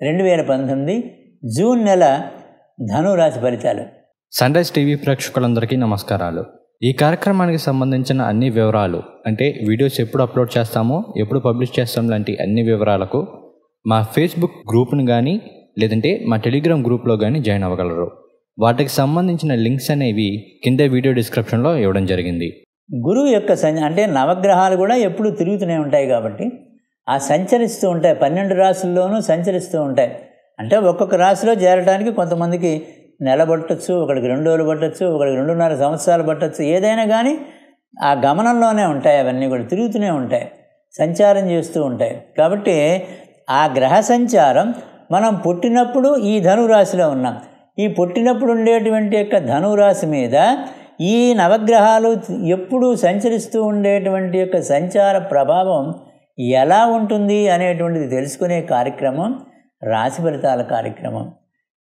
రెండు వేల పంతొమ్మిది జూన్ నెల ధనురాశి ఫలితాలు. సన్ రైజ్ టీవీ ప్రేక్షకులందరికీ నమస్కారాలు. ఈ కార్యక్రమానికి సంబంధించిన అన్ని వివరాలు అంటే వీడియోస్ ఎప్పుడు అప్లోడ్ చేస్తామో ఎప్పుడు పబ్లిష్ చేస్తాం లాంటి అన్ని వివరాలకు మా ఫేస్బుక్ గ్రూప్ని కానీ లేదంటే మా టెలిగ్రామ్ గ్రూప్లో కానీ జాయిన్ అవ్వగలరు. వాటికి సంబంధించిన లింక్స్ అనేవి కింద వీడియో డిస్క్రిప్షన్లో ఇవ్వడం జరిగింది. గురువు యొక్క సంచ అంటే నవగ్రహాలు కూడా ఎప్పుడూ తిరుగుతూనే ఉంటాయి కాబట్టి ఆ సంచరిస్తూ ఉంటాయి. పన్నెండు రాసుల్లోనూ సంచరిస్తూ ఉంటాయి. అంటే ఒక్కొక్క రాశిలో చేరడానికి కొంతమందికి నెల పట్టచ్చు ఒకడికి రెండు రోజులు పట్టచ్చు ఒకడికి రెండున్నర సంవత్సరాలు పట్టచ్చు. ఏదైనా కానీ ఆ గమనంలోనే ఉంటాయి. అవన్నీ కూడా తిరుగుతూనే ఉంటాయి. సంచారం చేస్తూ ఉంటాయి. కాబట్టి ఆ గ్రహ సంచారం మనం పుట్టినప్పుడు ఈ ధనురాశిలో ఉన్నాం. ఈ పుట్టినప్పుడు ఉండేటువంటి యొక్క ధనురాశి మీద ఈ నవగ్రహాలు ఎప్పుడూ సంచరిస్తూ ఉండేటువంటి యొక్క సంచార ప్రభావం ఎలా ఉంటుంది అనేటువంటిది తెలుసుకునే కార్యక్రమం రాశి ఫలితాల కార్యక్రమం.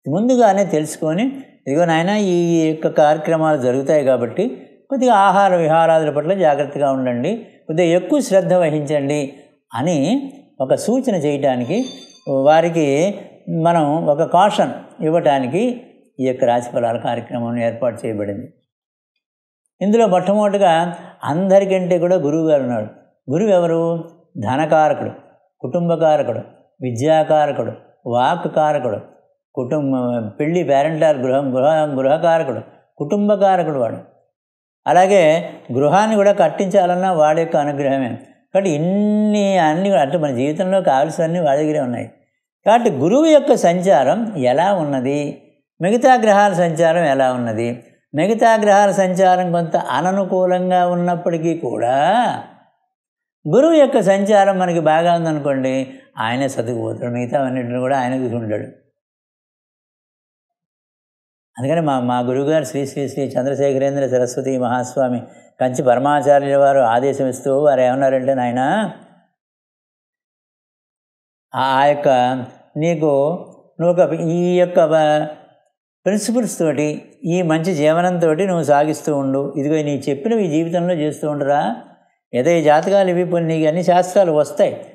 ముందుగానే తెలుసుకొని ఇదిగో నాయన ఈ యొక్క కార్యక్రమాలు జరుగుతాయి కాబట్టి కొద్దిగా ఆహార విహారాదుల పట్ల జాగ్రత్తగా ఉండండి కొద్దిగా ఎక్కువ శ్రద్ధ వహించండి అని ఒక సూచన చేయటానికి వారికి మనం ఒక కాషన్ ఇవ్వటానికి ఈ యొక్క రాశి ఫలాల కార్యక్రమం ఏర్పాటు చేయబడింది. ఇందులో మొట్టమొదటిగా అందరికంటే కూడా గురువు గారు ఉన్నాడు గురువు ఎవరు? ధనకారకుడు కుటుంబకారకుడు విద్యాకారకుడు వాక్ కారకుడు కుటుంబ పెళ్ళి పేరెంటార్ గృహం గృహ గృహకారకుడు కుటుంబకారకుడు వాడు. అలాగే గృహాన్ని కూడా కట్టించాలన్నా వాడి యొక్క అనుగ్రహమే. కాబట్టి ఇన్ని అన్ని అంటే మన జీవితంలో కావాల్సినవన్నీ వాడి దగ్గరే ఉన్నాయి. కాబట్టి గురువు యొక్క సంచారం ఎలా ఉన్నది? మిగతా గ్రహాల సంచారం ఎలా ఉన్నది? మిగతా గ్రహాల సంచారం కొంత అననుకూలంగా ఉన్నప్పటికీ కూడా గురువు యొక్క సంచారం మనకి బాగా ఉందనుకోండి ఆయనే చదువుకుపోతాడు మిగతా అన్నింటిని కూడా ఆయన చూసుకుంటాడు అందుకని మా మా గురువుగారు శ్రీ శ్రీ శ్రీ చంద్రశేఖరేంద్ర సరస్వతి మహాస్వామి కంచి పరమాచార్యుల వారు ఆదేశం ఇస్తూ వారు ఏమన్నారంటే నాయన ఆ యొక్క నీకు నువ్వు ఒక ఈ యొక్క ప్రిన్సిపల్స్ తోటి ఈ మంచి జీవనంతో నువ్వు సాగిస్తూ ఉండు. ఇదిగో నీ చెప్పినవి జీవితంలో చేస్తూ ఉండరా. ఏదో ఈ జాతకాలు ఇవి కొన్ని నీకు అన్ని శాస్త్రాలు వస్తాయి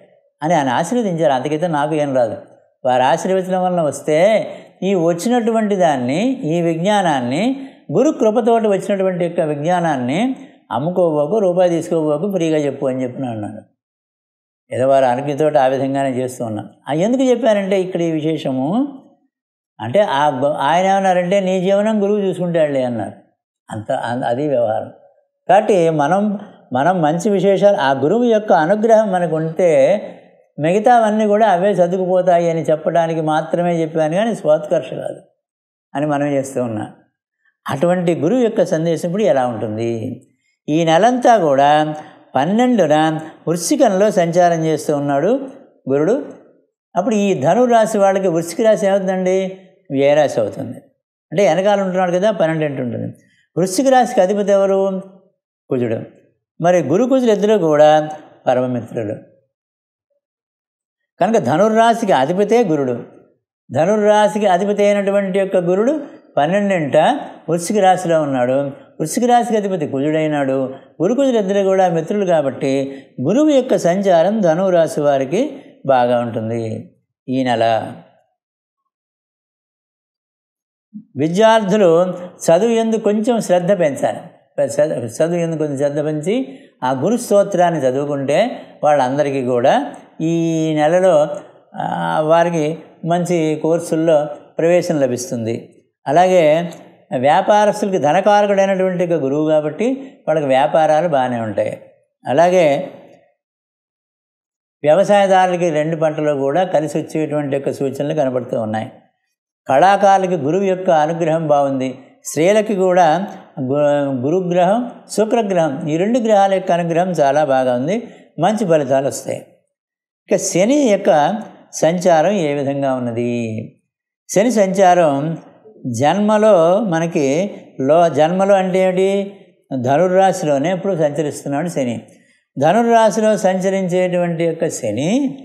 అని ఆయన ఆశీర్వదించారు. అందుకైతే నాకు ఏం రాదు. వారు ఆశీర్వదించడం వలన వస్తే ఈ వచ్చినటువంటి దాన్ని ఈ విజ్ఞానాన్ని గురు కృపతోటి వచ్చినటువంటి యొక్క విజ్ఞానాన్ని అమ్ముకోబోకు రూపాయి తీసుకోబోకు ఫ్రీగా చెప్పు అని చెప్పిన అన్నాడు ఏదో వారు అనుజ్ఞతో ఆ విధంగానే చేస్తూ ఉన్నాం ఎందుకు చెప్పారంటే ఇక్కడ ఈ విశేషము? అంటే ఆ ఆయన ఏమన్నారంటే నీ జీవనం గురువు చూసుకుంటాడులే అన్నారు. అంత అది వ్యవహారం. కాబట్టి మనం మనం మంచి విశేషాలు ఆ గురువు యొక్క అనుగ్రహం మనకు ఉంటే మిగతావన్నీ కూడా అవే చదువుకుపోతాయి అని చెప్పడానికి మాత్రమే చెప్పాను కానీ స్వాత్కర్ష కాదు అని మనం చేస్తూ ఉన్నా. అటువంటి గురువు యొక్క సందేశం ఇప్పుడు ఎలా ఉంటుంది? ఈ నెలంతా కూడా పన్నెండున వృశ్చికంలో సంచారం చేస్తూ ఉన్నాడు గురుడు. అప్పుడు ఈ ధనురాశి వాళ్ళకి వృశ్చిక రాశి ఏమవుతుందండి? వ్యయరాశి అవుతుంది. అంటే వెనకాల ఉంటున్నాడు కదా పన్నెండు ఉంటుంది వృశ్చిక రాశికి అధిపతి ఎవరు? కుజుడు. మరి గురు ఇద్దరు కూడా? పరమమిత్రులు. కనుక ధనుర్రాశికి అధిపతే గురుడు. ధనుర్రాశికి అధిపతి అయినటువంటి యొక్క గురుడు పన్నెండింట వృశ్చిక రాశిలో ఉన్నాడు. వృశ్చిక రాశికి అధిపతి కుజుడైనాడు. గురు ఇద్దరు కూడా? మిత్రులు కాబట్టి గురువు యొక్క సంచారం ధనురాశి వారికి బాగా ఉంటుంది. ఈ నెల. విద్యార్థులు చదువు ఎందు కొంచెం శ్రద్ధ పెంచాలి. చదువు కొంచెం శ్రద్ధ పెంచి ఆ గురు స్తోత్రాన్ని చదువుకుంటే వాళ్ళందరికీ కూడా ఈ నెలలో వారికి మంచి కోర్సుల్లో ప్రవేశం లభిస్తుంది. అలాగే వ్యాపారస్తులకి ధనకారకుడైనటువంటి గురువు కాబట్టి వాళ్ళకి వ్యాపారాలు బాగానే ఉంటాయి. అలాగే వ్యవసాయదారులకి రెండు పంటలు కూడా కలిసి వచ్చేటువంటి యొక్క సూచనలు కనబడుతూ ఉన్నాయి. కళాకారులకి గురువు యొక్క అనుగ్రహం బాగుంది. స్త్రీలకి కూడా గురుగ్రహం శుక్రగ్రహం ఈ రెండు గ్రహాల యొక్క అనుగ్రహం చాలా బాగా ఉంది. మంచి ఫలితాలు వస్తాయి. ఇక శని యొక్క సంచారం ఏ విధంగా ఉన్నది? శని సంచారం జన్మలో మనకి లో జన్మలో అంటే ఏమిటి? ధనుర్రాశిలోనే ఇప్పుడు సంచరిస్తున్నాడు శని. ధనుర్రాశిలో సంచరించేటువంటి యొక్క శని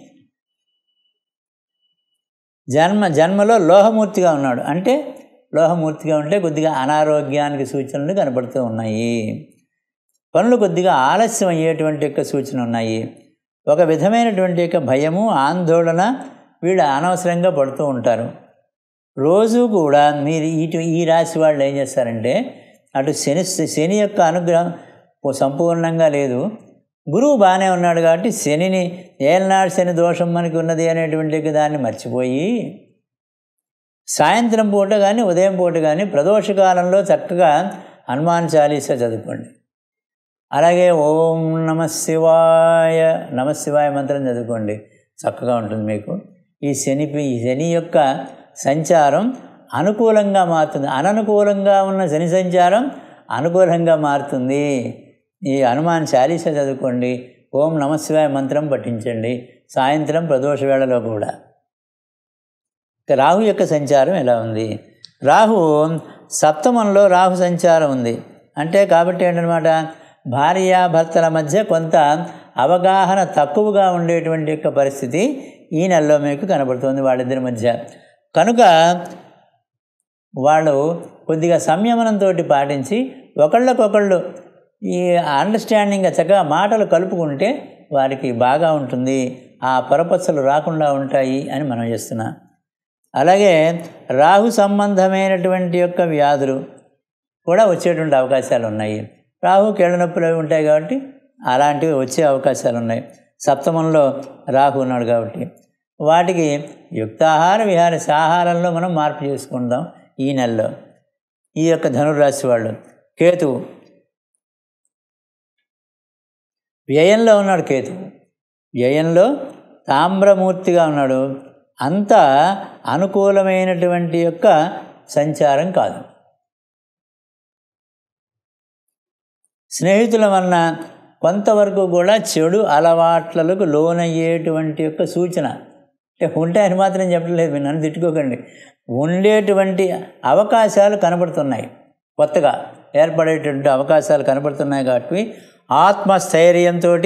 జన్మ జన్మలో లోహమూర్తిగా ఉన్నాడు. అంటే లోహమూర్తిగా ఉంటే కొద్దిగా అనారోగ్యానికి సూచనలు కనబడుతూ ఉన్నాయి. పనులు కొద్దిగా ఆలస్యం అయ్యేటువంటి యొక్క సూచన ఉన్నాయి. ఒక విధమైనటువంటి యొక్క భయము ఆందోళన వీళ్ళు అనవసరంగా పడుతూ ఉంటారు. రోజు కూడా మీరు ఇటు ఈ రాశి వాళ్ళు ఏం చేస్తారంటే అటు శని శని యొక్క అనుగ్రహం సంపూర్ణంగా లేదు. గురువు బాగానే ఉన్నాడు కాబట్టి శనిని ఏలనాడు శని దోషం మనకి ఉన్నది అనేటువంటి దాన్ని మర్చిపోయి సాయంత్రం పూట కానీ ఉదయం పూట కానీ ప్రదోషకాలంలో చక్కగా హనుమాన్ చాలీస చదువుకోండి. అలాగే ఓం నమ శివాయ నమ శివాయ మంత్రం చదువుకోండి. చక్కగా ఉంటుంది మీకు. ఈ శని ఈ శని యొక్క సంచారం అనుకూలంగా మారుతుంది. అననుకూలంగా ఉన్న శని సంచారం అనుకూలంగా మారుతుంది. ఈ హనుమాన్ చాలీస చదువుకోండి. ఓం నమ శివాయ మంత్రం పఠించండి. సాయంత్రం ప్రదోష వేళలో కూడా. రాహు యొక్క సంచారం ఎలా ఉంది? రాహు సప్తమంలో రాహు సంచారం ఉంది. అంటే కాబట్టి ఏంటనమాట భార్యాభర్తల మధ్య కొంత అవగాహన తక్కువగా ఉండేటువంటి యొక్క పరిస్థితి ఈ నెలలో మీకు కనబడుతుంది వాళ్ళిద్దరి మధ్య. కనుక వాళ్ళు కొద్దిగా సంయమనంతో పాటించి ఒకళ్ళకొకళ్ళు ఈ అండర్స్టాండింగ్గా చక్కగా మాటలు కలుపుకుంటే వారికి బాగా ఉంటుంది. ఆ పొరపచ్చలు రాకుండా ఉంటాయి అని మనం చేస్తున్నాం. అలాగే రాహు సంబంధమైనటువంటి యొక్క వ్యాధులు కూడా వచ్చేటువంటి అవకాశాలు ఉన్నాయి. రాహు కీళ్ళనొప్పులు అవి ఉంటాయి కాబట్టి అలాంటివి వచ్చే అవకాశాలు ఉన్నాయి. సప్తమంలో రాహు ఉన్నాడు కాబట్టి వాటికి యుక్తాహార విహార ఆహారంలో మనం మార్పు చేసుకుందాం ఈ నెలలో. ఈ యొక్క ధనుర్రాశి వాళ్ళు కేతువు. వ్యయంలో ఉన్నాడు కేతువు. వ్యయంలో తామ్రమూర్తిగా ఉన్నాడు. అంత అనుకూలమైనటువంటి యొక్క సంచారం కాదు. స్నేహితుల వలన కొంతవరకు కూడా చెడు అలవాట్లకు లోనయ్యేటువంటి యొక్క సూచన. అంటే ఉంటాయని మాత్రం చెప్పలేదు మీరు నన్ను తిట్టుకోకండి. ఉండేటువంటి అవకాశాలు కనబడుతున్నాయి. కొత్తగా ఏర్పడేటువంటి అవకాశాలు కనబడుతున్నాయి కాబట్టి ఆత్మస్థైర్యంతో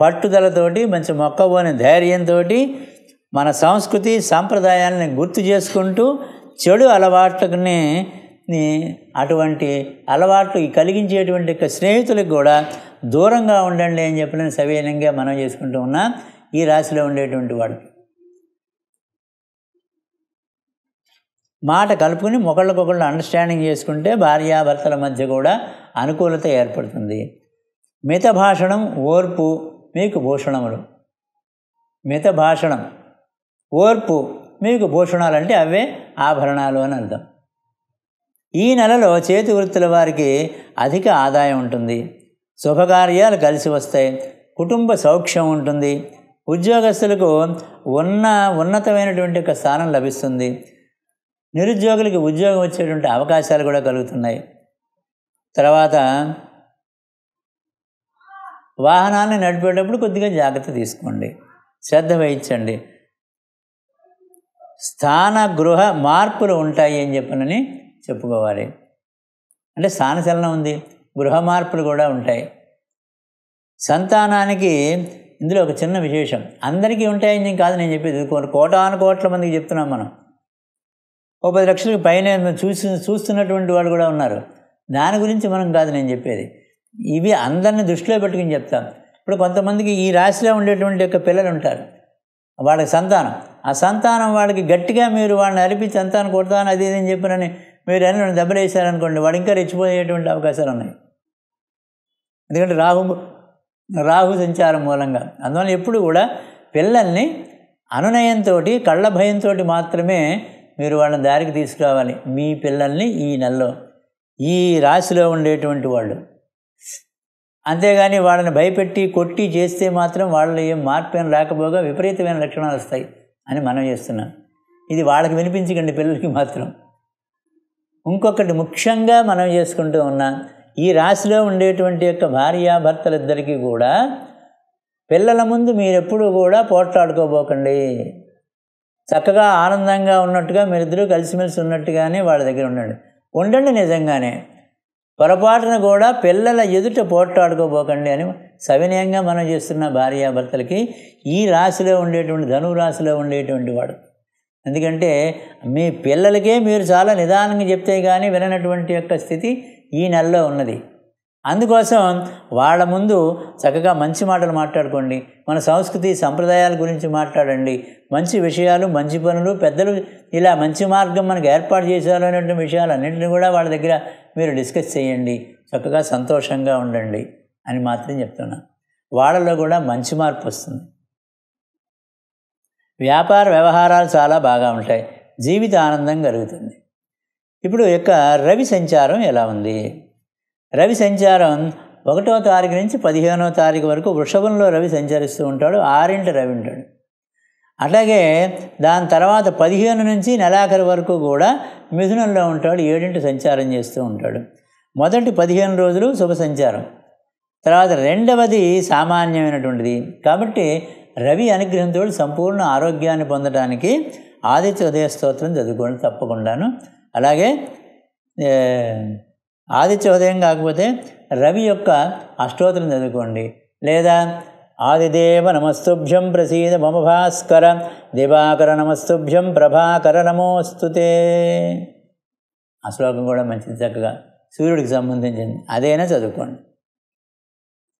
పట్టుదలతోటి మంచి మొక్కబోని ధైర్యంతో మన సంస్కృతి సాంప్రదాయాలని గుర్తు చేసుకుంటూ చెడు అలవాట్లని అటువంటి అలవాట్లు కలిగించేటువంటి స్నేహితులకు కూడా దూరంగా ఉండండి అని చెప్పిన సవినయంగా మనం చేసుకుంటూ ఉన్నాం ఈ రాశిలో ఉండేటువంటి వాడు. మాట కలుపుకుని ఒకళ్ళకొకళ్ళు అండర్స్టాండింగ్ చేసుకుంటే భార్యాభర్తల మధ్య కూడా అనుకూలత ఏర్పడుతుంది. మిత భాషణం ఓర్పు మీకు భూషణములు. మిత భాషణం ఓర్పు మీకు భూషణాలు అంటే అవే ఆభరణాలు అని అర్థం. ఈ నెలలో చేతి వృత్తుల వారికి అధిక ఆదాయం ఉంటుంది. శుభకార్యాలు కలిసి వస్తాయి. కుటుంబ సౌఖ్యం ఉంటుంది. ఉద్యోగస్తులకు ఉన్న ఉన్నతమైనటువంటి ఒక స్థానం లభిస్తుంది. నిరుద్యోగులకి ఉద్యోగం వచ్చేటువంటి అవకాశాలు కూడా కలుగుతున్నాయి. తర్వాత వాహనాన్ని నడిపేటప్పుడు కొద్దిగా జాగ్రత్త తీసుకోండి. శ్రద్ధ వహించండి. స్థాన గృహ మార్పులు ఉంటాయి అని చెప్పనని చెప్పుకోవాలి. అంటే స్థానచలనం ఉంది గృహ మార్పులు కూడా ఉంటాయి. సంతానానికి ఇందులో ఒక చిన్న విశేషం అందరికీ ఉంటాయని కాదు నేను చెప్పేది కోటాను కోట్ల మందికి చెప్తున్నాం మనం. ఓ పది లక్షలకు పైన చూసి చూస్తున్నటువంటి వాళ్ళు కూడా ఉన్నారు. దాని గురించి మనం కాదు నేను చెప్పేది. ఇవి అందరిని దృష్టిలో పెట్టుకుని చెప్తాం. ఇప్పుడు కొంతమందికి ఈ రాశిలో ఉండేటువంటి యొక్క పిల్లలు ఉంటారు. వాళ్ళకి సంతానం. ఆ సంతానం వాళ్ళకి గట్టిగా మీరు వాళ్ళని అరిపి సంతానం కొడతాను అది ఇది అని చెప్పినని మీరు అన్ని దెబ్బలు వేసారనుకోండి వాడు ఇంకా రెచ్చిపోయేటువంటి అవకాశాలు ఉన్నాయి. ఎందుకంటే రాహు రాహు సంచారం మూలంగా. అందువల్ల ఎప్పుడు కూడా పిల్లల్ని అనునయంతో కళ్ళ భయంతో మాత్రమే మీరు వాళ్ళని దారికి తీసుకురావాలి. మీ పిల్లల్ని ఈ నెలలో ఈ రాశిలో ఉండేటువంటి వాళ్ళు. అంతేగాని వాళ్ళని భయపెట్టి కొట్టి చేస్తే మాత్రం వాళ్ళు ఏం మార్పు ఏం రాకపోగా విపరీతమైన లక్షణాలు వస్తాయి. అని మనం చేస్తున్నాం ఇది వాళ్ళకి వినిపించకండి పిల్లలకి మాత్రం. ఇంకొకటి ముఖ్యంగా మనం చేసుకుంటూ ఉన్నాం ఈ రాశిలో ఉండేటువంటి యొక్క భార్యాభర్తలిద్దరికీ కూడా పిల్లల ముందు మీరెప్పుడు కూడా పోట్లాడుకోబోకండి. చక్కగా ఆనందంగా ఉన్నట్టుగా మీరిద్దరూ కలిసిమెలిసి ఉన్నట్టుగానే వాళ్ళ దగ్గర ఉండండి. ఉండండి నిజంగానే. పొరపాటున కూడా పిల్లల ఎదుట పోట్లాడుకోబోకండి అని సవినయంగా మనం చేస్తున్న భార్యాభర్తలకి ఈ రాశిలో ఉండేటువంటి ధనువు రాశిలో ఉండేటువంటి వాడు. ఎందుకంటే మీ పిల్లలకే మీరు చాలా నిదానంగా చెప్తే కానీ విననటువంటి యొక్క స్థితి ఈ నెలలో ఉన్నది. అందుకోసం వాళ్ళ ముందు చక్కగా మంచి మాటలు మాట్లాడుకోండి. మన సంస్కృతి సంప్రదాయాల గురించి మాట్లాడండి. మంచి విషయాలు మంచి పనులు పెద్దలు ఇలా మంచి మార్గం మనకు ఏర్పాటు చేశారు అనేటువంటి విషయాలన్నింటినీ కూడా వాళ్ళ దగ్గర మీరు డిస్కస్ చేయండి. చక్కగా సంతోషంగా ఉండండి. అని మాత్రం చెప్తున్నాను వాళ్ళలో కూడా మంచి మార్పు వస్తుంది. వ్యాపార వ్యవహారాలు చాలా బాగా ఉంటాయి. జీవిత ఆనందం కలుగుతుంది. ఇప్పుడు యొక్క రవి సంచారం ఎలా ఉంది? రవి సంచారం ఒకటో తారీఖు నుంచి పదిహేనో తారీఖు వరకు వృషభంలో రవి సంచరిస్తూ ఉంటాడు. ఆరింటి రవి ఉంటాడు. అట్లాగే దాని తర్వాత పదిహేను నుంచి నెలాఖరు వరకు కూడా మిథునంలో ఉంటాడు. ఏడింటి సంచారం చేస్తూ ఉంటాడు. మొదటి పదిహేను రోజులు శుభ సంచారం. తర్వాత రెండవది సామాన్యమైనటువంటిది. కాబట్టి రవి అనుగ్రహంతో సంపూర్ణ ఆరోగ్యాన్ని పొందడానికి ఆదిత్య ఉదయ స్తోత్రం చదువుకోండి తప్పకుండాను. అలాగే ఆదిత్య ఉదయం కాకపోతే రవి యొక్క అష్టోత్తరం చదువుకోండి. లేదా ఆదిదేవ నమస్తుభ్యం ప్రసీద మమ భాస్కర దివాకర నమస్తుభ్యం ప్రభాకర నమోస్తుతే ఆ శ్లోకం కూడా మంచిది చక్కగా. సూర్యుడికి సంబంధించింది. అదైనా చదువుకోండి.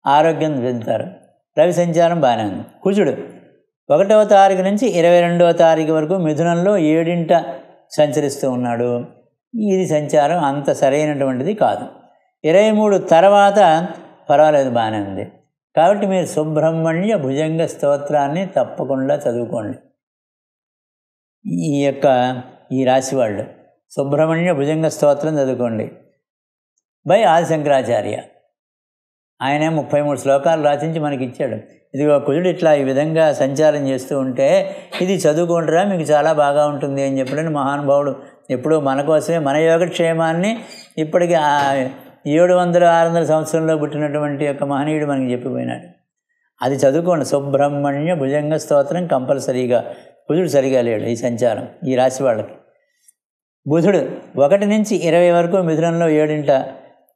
ఆరోగ్యం చెందుతారు రవి సంచారం బాగానే ఉంది. కుజుడు ఒకటవ తారీఖు నుంచి ఇరవై రెండవ తారీఖు వరకు మిథునంలో ఏడింట సంచరిస్తూ ఉన్నాడు. ఇది సంచారం అంత సరైనటువంటిది కాదు. ఇరవై మూడు తర్వాత పర్వాలేదు బాగానే ఉంది. కాబట్టి మీరు సుబ్రహ్మణ్య భుజంగ స్తోత్రాన్ని తప్పకుండా చదువుకోండి. ఈ యొక్క ఈ రాశి వాళ్ళు. సుబ్రహ్మణ్య భుజంగ స్తోత్రం చదువుకోండి. బై ఆది శంకరాచార్య ఆయనే ముప్పై మూడు శ్లోకాలు రాసించి మనకి ఇచ్చాడు ఇదిగో కుజుడు ఇట్లా ఈ విధంగా సంచారం చేస్తూ ఉంటే ఇది చదువుకుంటారా మీకు చాలా బాగా ఉంటుంది అని చెప్పిన మహానుభావుడు ఎప్పుడూ మన కోసమే మన యోగక్షేమాన్ని ఇప్పటికి ఆ ఏడు వందల ఆరు వందల సంవత్సరంలో పుట్టినటువంటి యొక్క మహనీయుడు మనకి చెప్పిపోయినాడు. అది చదువుకోండి. సుబ్రహ్మణ్య భుజంగ స్తోత్రం కంపల్సరీగా. బుధుడు సరిగా లేడు ఈ సంచారం ఈ రాశి వాళ్ళకి. బుధుడు ఒకటి నుంచి ఇరవై వరకు మిథునంలో ఏడింట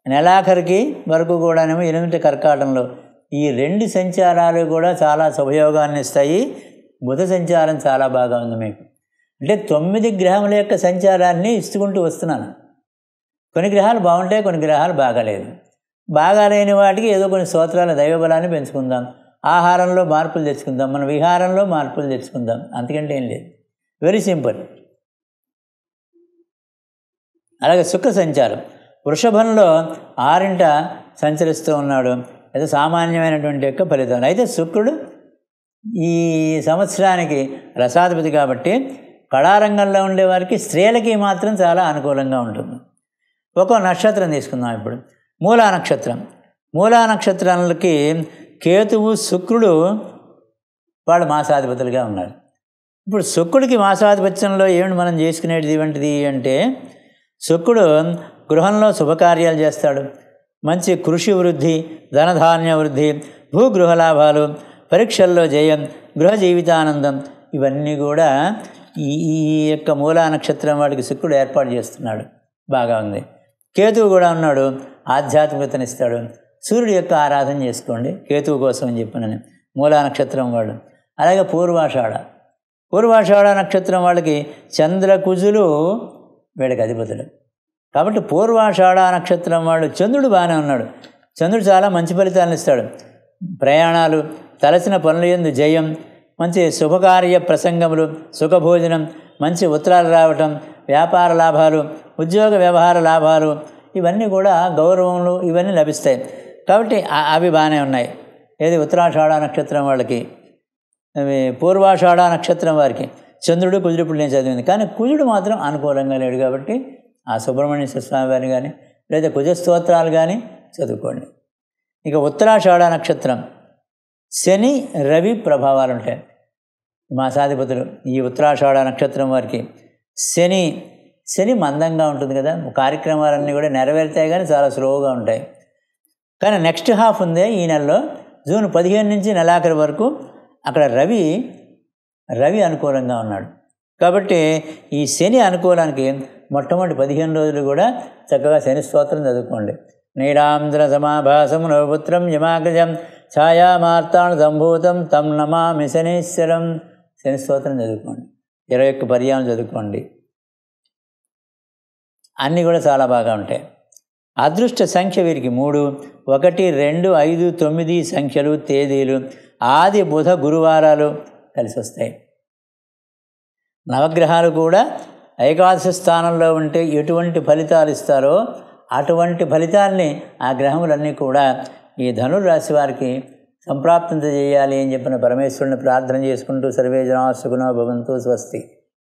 నెలాఖరికి వరకు కూడానేమో ఎనిమిది కర్కాటంలో. ఈ రెండు సంచారాలు కూడా చాలా శుభయోగాన్ని ఇస్తాయి. బుధ సంచారం చాలా బాగా ఉంది మీకు. అంటే తొమ్మిది గ్రహముల యొక్క సంచారాన్ని ఇస్తుకుంటూ వస్తున్నాను. కొన్ని గ్రహాలు బాగుంటాయి కొన్ని గ్రహాలు బాగాలేదు. బాగాలేని వాటికి ఏదో కొన్ని స్తోత్రాల దైవబలాన్ని పెంచుకుందాం. ఆహారంలో మార్పులు తెచ్చుకుందాం. మన విహారంలో మార్పులు తెచ్చుకుందాం. అంతకంటే ఏం లేదు. వెరీ సింపుల్ అలాగే శుక్ర సంచారం. వృషభంలో ఆరింట సంచరిస్తూ ఉన్నాడు. అది సామాన్యమైనటువంటి యొక్క ఫలితం అయితే శుక్రుడు ఈ సంవత్సరానికి రసాధిపతి కాబట్టి కళారంగంలో ఉండేవారికి స్త్రీలకి మాత్రం చాలా అనుకూలంగా ఉంటుంది. ఒక్కో నక్షత్రం తీసుకుందాం ఇప్పుడు. మూలా నక్షత్రం. మూలా నక్షత్రాలకి కేతువు శుక్రుడు వాళ్ళు మాసాధిపతులుగా ఉన్నారు. ఇప్పుడు శుక్రుడికి మాసాధిపత్యంలో ఏమిటి మనం చేసుకునేది వంటిది అంటే శుక్రుడు గృహంలో శుభకార్యాలు చేస్తాడు. మంచి కృషి వృద్ధి ధనధాన్య వృద్ధి భూగృహ లాభాలు పరీక్షల్లో జయం గృహ జీవితానందం ఇవన్నీ కూడా ఈ ఈ యొక్క మూలా నక్షత్రం వాడికి శుక్రుడు ఏర్పాటు చేస్తున్నాడు. బాగా ఉంది. కేతువు కూడా ఉన్నాడు. ఆధ్యాత్మికతనిస్తాడు సూర్యుడి యొక్క ఆరాధన చేసుకోండి. కేతువు కోసం అని చెప్పినని మూలా నక్షత్రం వాడు అలాగే పూర్వాషాఢ. పూర్వాషాఢ నక్షత్రం వాళ్ళకి చంద్రకుజులు వీళ్ళకి అధిపతులు. కాబట్టి పూర్వాషాఢ నక్షత్రం వాడు చంద్రుడు బాగానే ఉన్నాడు. చంద్రుడు చాలా మంచి ఫలితాలను ఇస్తాడు. ప్రయాణాలు తలసిన పనుల ఎందు జయం మంచి శుభకార్య ప్రసంగములు సుఖభోజనం మంచి ఉత్తరాలు రావటం వ్యాపార లాభాలు ఉద్యోగ వ్యవహార లాభాలు ఇవన్నీ కూడా గౌరవములు ఇవన్నీ లభిస్తాయి. కాబట్టి అవి బాగానే ఉన్నాయి. ఏది ఉత్తరాషాఢ నక్షత్రం వాళ్ళకి అవి పూర్వాషాఢ నక్షత్రం వారికి. చంద్రుడు కుజుడు నేను చదివింది. కానీ కుజుడు మాత్రం అనుకూలంగా లేడు కాబట్టి ఆ సుబ్రహ్మణ్య స్వామి వారిని కానీ లేదా కుజ స్తోత్రాలు కానీ చదువుకోండి. ఇక ఉత్తరాషాఢ నక్షత్రం. శని రవి ప్రభావాలు ఉంటాయి. మాసాధిపతులు ఈ ఉత్తరాషాఢ నక్షత్రం వారికి. శని శని మందంగా ఉంటుంది కదా. కార్యక్రమాలన్నీ కూడా నెరవేరుతాయి కానీ చాలా స్లోగా ఉంటాయి. కానీ నెక్స్ట్ హాఫ్ ఉంది ఈ నెలలో. జూన్ పదిహేను నుంచి నెలాఖరు వరకు అక్కడ రవి రవి అనుకూలంగా ఉన్నాడు. కాబట్టి ఈ శని అనుకూలానికి మొట్టమొదటి పదిహేను రోజులు కూడా చక్కగా శని స్తోత్రం చదువుకోండి. నీడాంధ్ర సమాభాసం నవపుత్రం యమాగ్రజం ఛాయామార్తాణ సంభూతం తం నమామి శనీశ్వరం. శని స్తోత్రం చదువుకోండి. ఇరవై ఒక్క పర్యాలు చదువుకోండి. అన్నీ కూడా చాలా బాగా ఉంటాయి. అదృష్ట సంఖ్య వీరికి మూడు ఒకటి రెండు ఐదు తొమ్మిది సంఖ్యలు తేదీలు. ఆది బుధ గురువారాలు కలిసి వస్తాయి నవగ్రహాలు కూడా ఏకాదశి స్థానంలో ఉంటే ఎటువంటి ఫలితాలు ఇస్తారో అటువంటి ఫలితాల్ని ఆ గ్రహములన్నీ కూడా ఈ ధనుర్రాశి వారికి సంప్రాప్తింత చేయాలి అని చెప్పిన పరమేశ్వరుని ప్రార్థన చేసుకుంటూ సర్వే జనా సుగుణో భవంతు స్వస్తి.